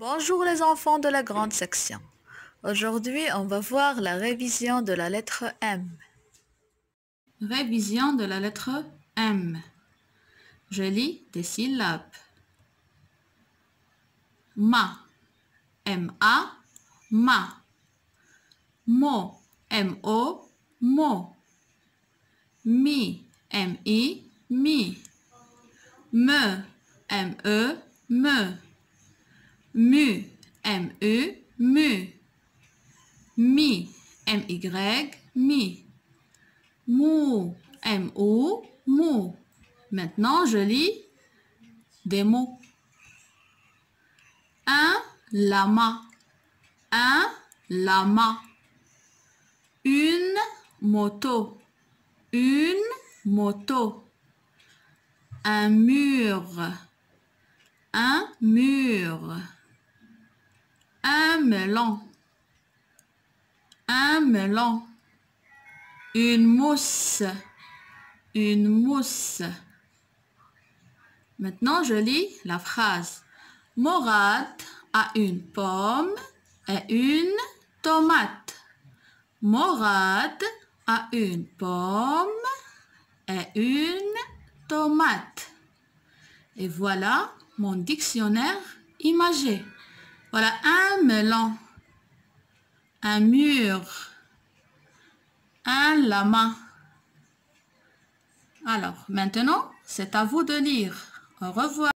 Bonjour les enfants de la grande section. Aujourd'hui, on va voir la révision de la lettre M. Révision de la lettre M. Je lis des syllabes. Ma. M-A. Ma. Mo. M-O. Mo. Mi. M-I. Mi. Me. M-E. Me. Mu, M-E, mu. Mi, M-Y, mi. Mou, M-O, mou. Maintenant, je lis des mots. Un lama. Un lama. Une moto. Une moto. Un mur. Un mur melon, un melon, une mousse, une mousse. Maintenant, je lis la phrase. Morad a une pomme et une tomate. Morad a une pomme et une tomate. Et voilà mon dictionnaire imagé. Voilà un melon, un mur, un lama. Alors, maintenant, c'est à vous de lire. Au revoir.